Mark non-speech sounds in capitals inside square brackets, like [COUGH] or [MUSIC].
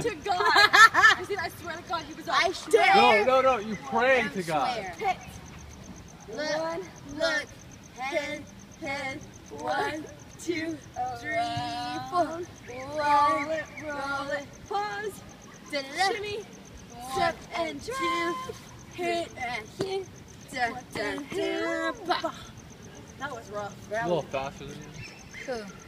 to [LAUGHS] God. I said, I swear to God, he was I swear. No, no, no. You praying to I God. swear. Look, look, head, head, one, two, three, oh, four. Roll it, roll it, pause, Da-da-da. shimmy, Step and two, hit and hit. Da, da, da. That was rough. A little faster than you. Cool.